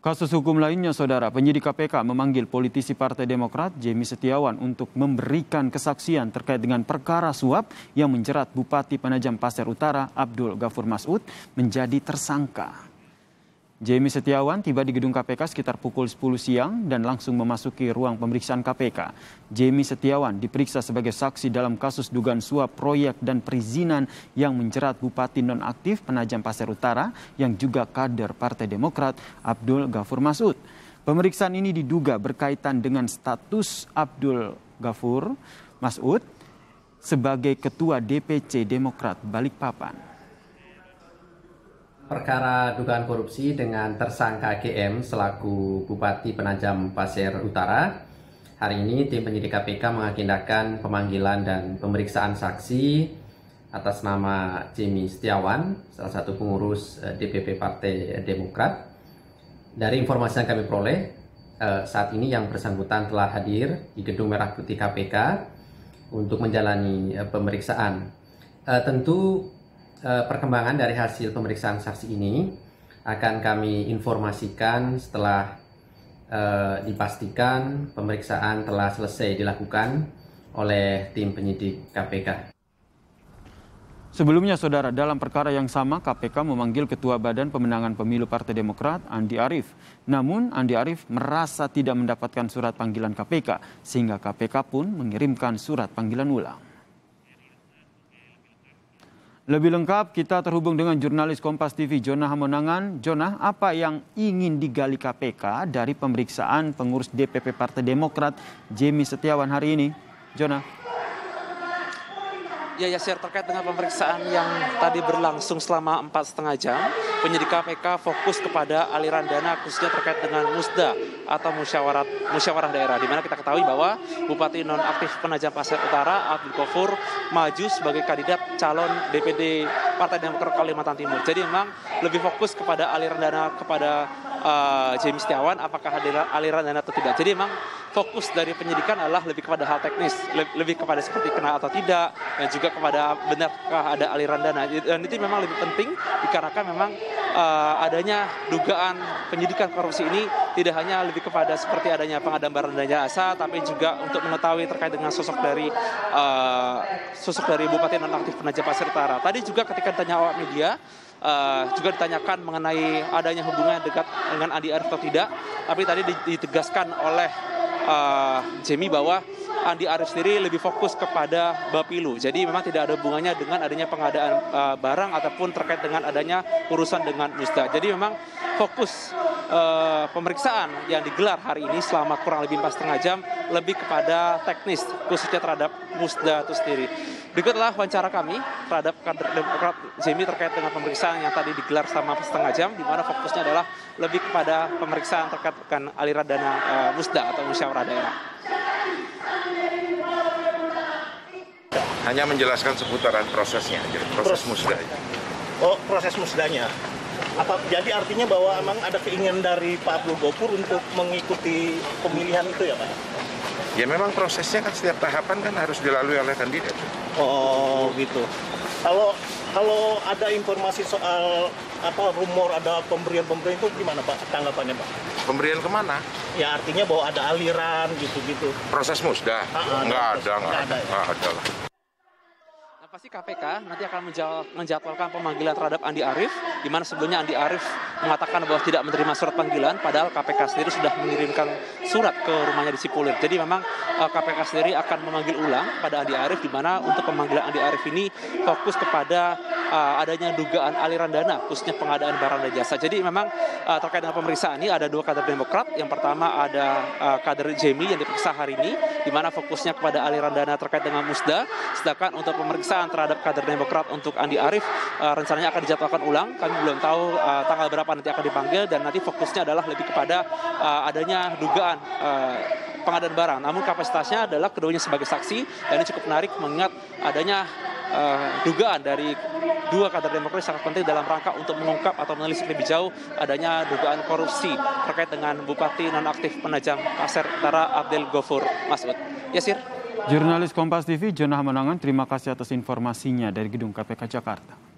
Kasus hukum lainnya, Saudara, penyidik KPK memanggil politisi Partai Demokrat Jemi Setiawan untuk memberikan kesaksian terkait dengan perkara suap yang menjerat Bupati Penajam Pasir Utara Abdul Ghafur Masud menjadi tersangka. Jamie Setiawan tiba di gedung KPK sekitar pukul 10 siang dan langsung memasuki ruang pemeriksaan KPK. Jamie Setiawan diperiksa sebagai saksi dalam kasus dugaan suap proyek dan perizinan yang menjerat Bupati nonaktif Penajam Pasir Utara yang juga kader Partai Demokrat Abdul Ghafur Masud. Pemeriksaan ini diduga berkaitan dengan status Abdul Ghafur Masud sebagai Ketua DPC Demokrat Balikpapan perkara dugaan korupsi dengan tersangka GM selaku Bupati Penajam Pasir Utara. Hari ini tim penyidik KPK mengagendakan pemanggilan dan pemeriksaan saksi atas nama Jimmy Setiawan, salah satu pengurus eh, DPP Partai Demokrat. Dari informasi yang kami peroleh, eh, saat ini yang bersangkutan telah hadir di Gedung Merah Putih KPK untuk menjalani eh, pemeriksaan. Tentu perkembangan dari hasil pemeriksaan saksi ini akan kami informasikan setelah uh, dipastikan pemeriksaan telah selesai dilakukan oleh tim penyidik KPK. Sebelumnya, saudara, dalam perkara yang sama, KPK memanggil Ketua Badan Pemenangan Pemilu Partai Demokrat, Andi Arief. Namun, Andi Arief merasa tidak mendapatkan surat panggilan KPK, sehingga KPK pun mengirimkan surat panggilan ulang. Lebih lengkap kita terhubung dengan jurnalis Kompas TV Jonah Hamonangan. Jonah, apa yang ingin digali KPK dari pemeriksaan pengurus DPP Partai Demokrat Jemi Setiawan hari ini? Jonah. Ya, ya, share terkait dengan pemeriksaan yang tadi berlangsung selama empat setengah jam, penyidik KPK fokus kepada aliran dana khususnya terkait dengan musda atau musyawarat musyawarah daerah, di mana kita ketahui bahwa Bupati nonaktif Penajam Pasir Utara Abdul Gofur maju sebagai kandidat calon DPD Partai Demokrat Kalimantan Timur. Jadi memang lebih fokus kepada aliran dana kepada uh, James Setiawan, apakah ada aliran dana atau tidak. Jadi memang fokus dari penyidikan adalah lebih kepada hal teknis, lebih kepada seperti kena atau tidak, dan juga kepada benarkah ada aliran dana. Dan itu memang lebih penting dikarenakan memang uh, adanya dugaan penyidikan korupsi ini tidak hanya lebih kepada seperti adanya pengadaan barang dan jasa, tapi juga untuk mengetahui terkait dengan sosok dari uh, sosok dari Bupati Nonaktif Penajam Pasir Utara. Tadi juga ketika ditanya awak media, uh, juga ditanyakan mengenai adanya hubungan dekat dengan Andi Arief atau tidak, tapi tadi ditegaskan oleh uh, Jamie bahwa Andi Arief sendiri lebih fokus kepada Bapilu. Jadi memang tidak ada hubungannya dengan adanya pengadaan uh, barang ataupun terkait dengan adanya urusan dengan Musda. Jadi memang fokus uh, pemeriksaan yang digelar hari ini selama kurang lebih empat setengah jam lebih kepada teknis khususnya terhadap Musda itu sendiri. Berikutlah wawancara kami terhadap kader Demokrat Jamie terkait dengan pemeriksaan yang tadi digelar selama setengah jam, di mana fokusnya adalah lebih kepada pemeriksaan terkait dengan aliran dana uh, musda atau musyawarah daerah. Hanya menjelaskan seputaran prosesnya, proses musda. Oh, proses musdanya. Apa jadi artinya bahwa emang ada keinginan dari Pak Abdul Gopur untuk mengikuti pemilihan itu ya Pak? Ya memang prosesnya kan setiap tahapan kan harus dilalui oleh kandidat. Oh gitu. Kalau kalau ada informasi soal apa rumor ada pemberian-pemberian itu gimana Pak tanggapannya Pak? Pemberian ke mana? Ya artinya bahwa ada aliran gitu-gitu. Proses musda? Enggak ada, enggak ada. Enggak ada, ada lah pasti KPK nanti akan menjadwalkan pemanggilan terhadap Andi Arief, di mana sebelumnya Andi Arief mengatakan bahwa tidak menerima surat panggilan, padahal KPK sendiri sudah mengirimkan surat ke rumahnya di Cipulir. Jadi memang KPK eh, sendiri akan memanggil ulang pada Andi Arief, di mana untuk pemanggilan Andi Arief ini fokus kepada uh, adanya dugaan aliran dana, khususnya pengadaan barang dan jasa. Jadi memang uh, terkait dengan pemeriksaan ini ada dua kader Demokrat. Yang pertama ada uh, kader Jamie yang diperiksa hari ini, di mana fokusnya kepada aliran dana terkait dengan Musda. Sedangkan untuk pemeriksaan terhadap kader Demokrat untuk Andi Arief uh, rencananya akan dijadwalkan ulang. Kami belum tahu uh, tanggal berapa nanti akan dipanggil dan nanti fokusnya adalah lebih kepada uh, adanya dugaan uh, pengadaan barang. Namun kapasitasnya adalah keduanya sebagai saksi dan ini cukup menarik mengingat adanya uh, dugaan dari dua kader Demokrat sangat penting dalam rangka untuk mengungkap atau menelisik lebih jauh adanya dugaan korupsi terkait dengan Bupati nonaktif Penajam Pasir Utara Gofur Masud. Yasir. Jurnalis Kompas TV, Jonah Menangan, terima kasih atas informasinya dari Gedung KPK Jakarta.